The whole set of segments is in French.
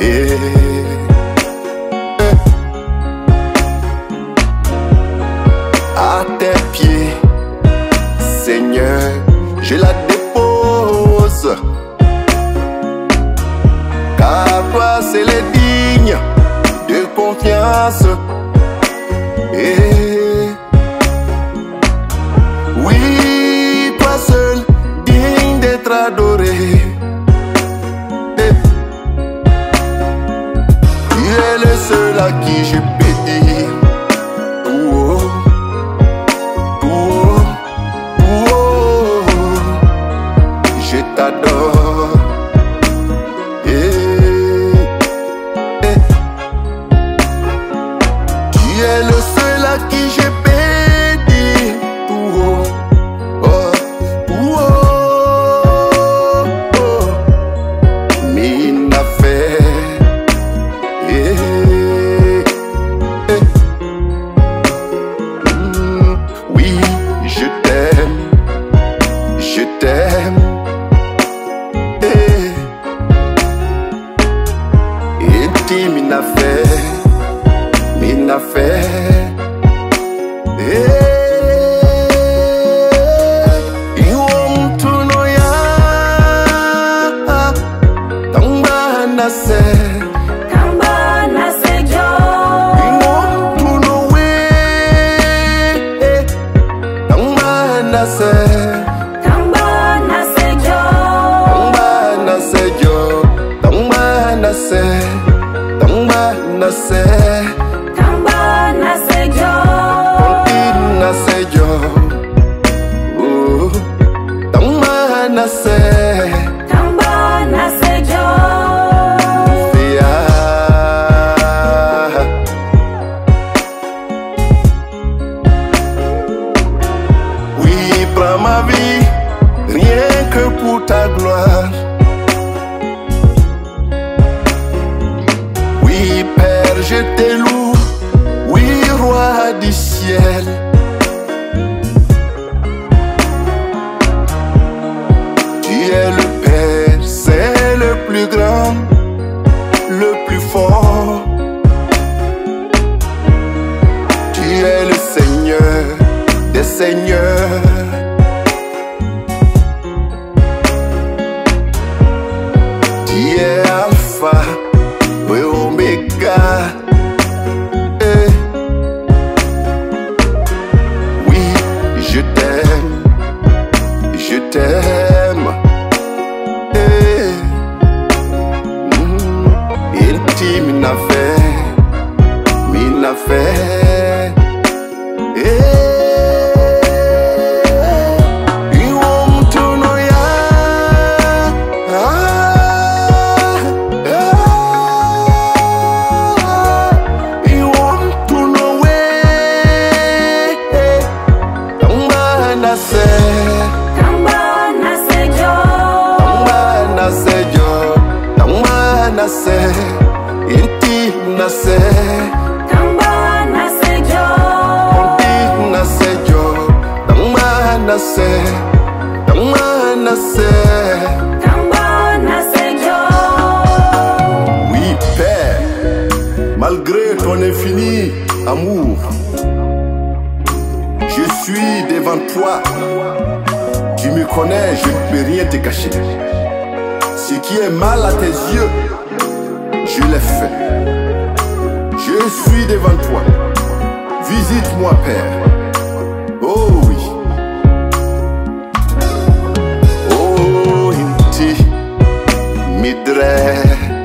Yeah. Feliz Oui, prends ma vie Rien que pour ta gloire Oui, Père, je t'ai Oui, Roi du ciel Oui père. Malgré ton infini amour Je suis devant toi. Tu me connais, je ne peux rien te cacher. Ce qui est mal à tes yeux, je l'ai fait je suis devant toi. Visite-moi, Père. Oh oui. Oh, Inti, Midre.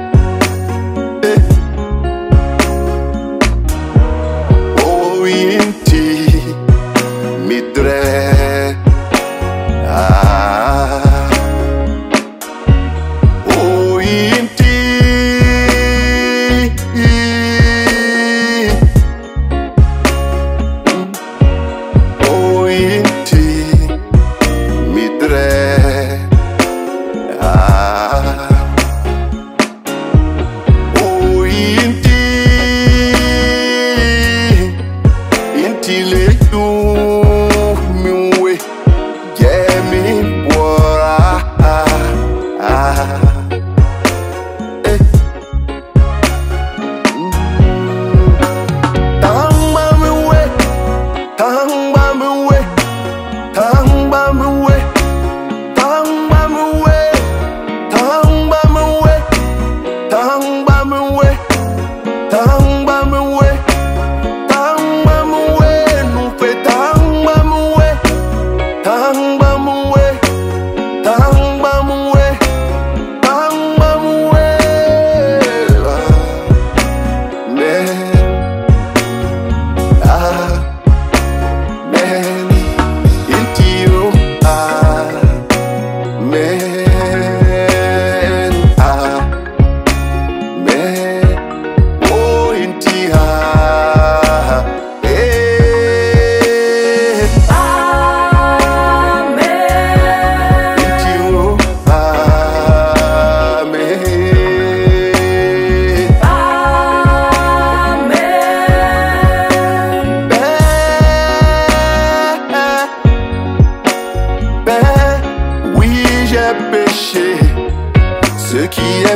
Ah.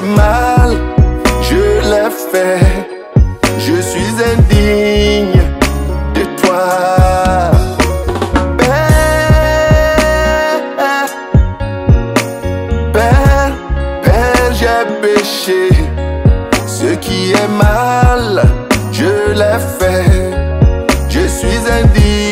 mal, je l'ai fait. Je suis indigne de toi. Père, Père, j'ai péché. Ce qui est mal, je l'ai fait. Je suis indigne.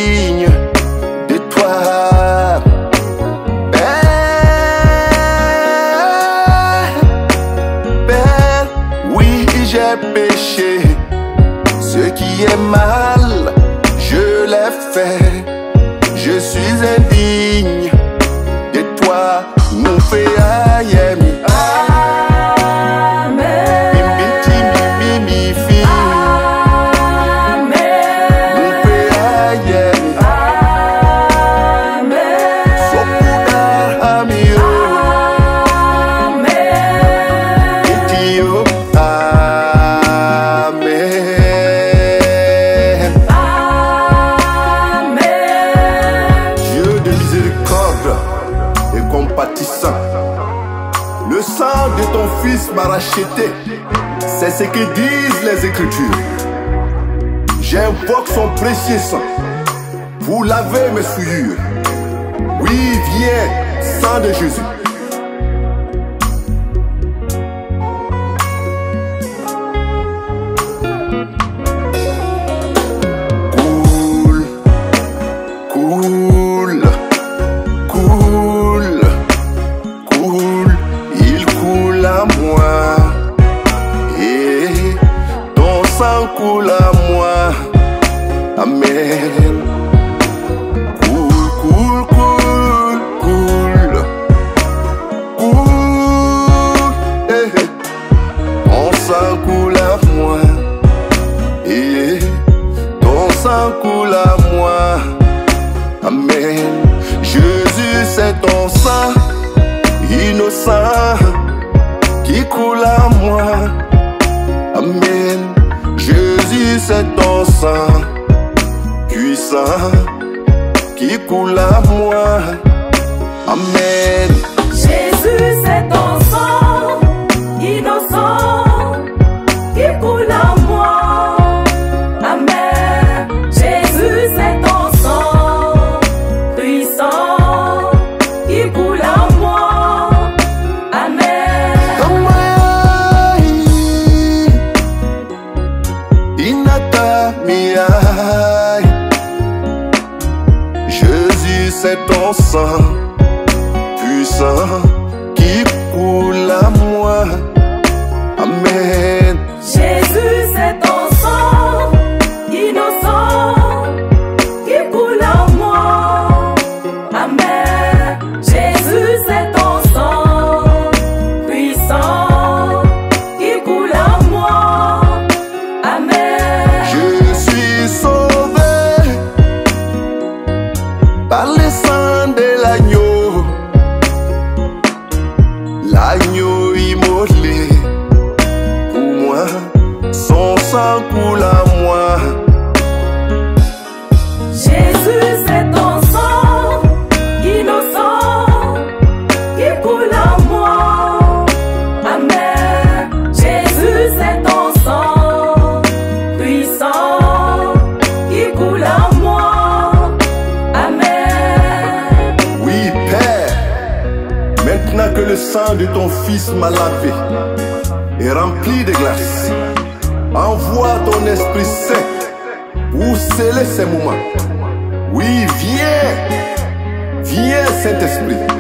ce que disent les Écritures. J'invoque son précieux sang pour laver mes souillures. Oui, viens, sang de Jésus. sang coule à moi. Amen. Cool, cool, cool, cool. Cool. Eh, eh. Ton sang coule à moi. Eh, eh. Ton sang coule à moi. Amen. Jésus, c'est ton sang innocent qui coule à moi. Amen cette sang, puissante qui coule à moi. Ah, Amen. fils m'a lavé et rempli de glace. Envoie ton esprit saint pour sceller ces moments. Oui, viens, viens Saint-Esprit.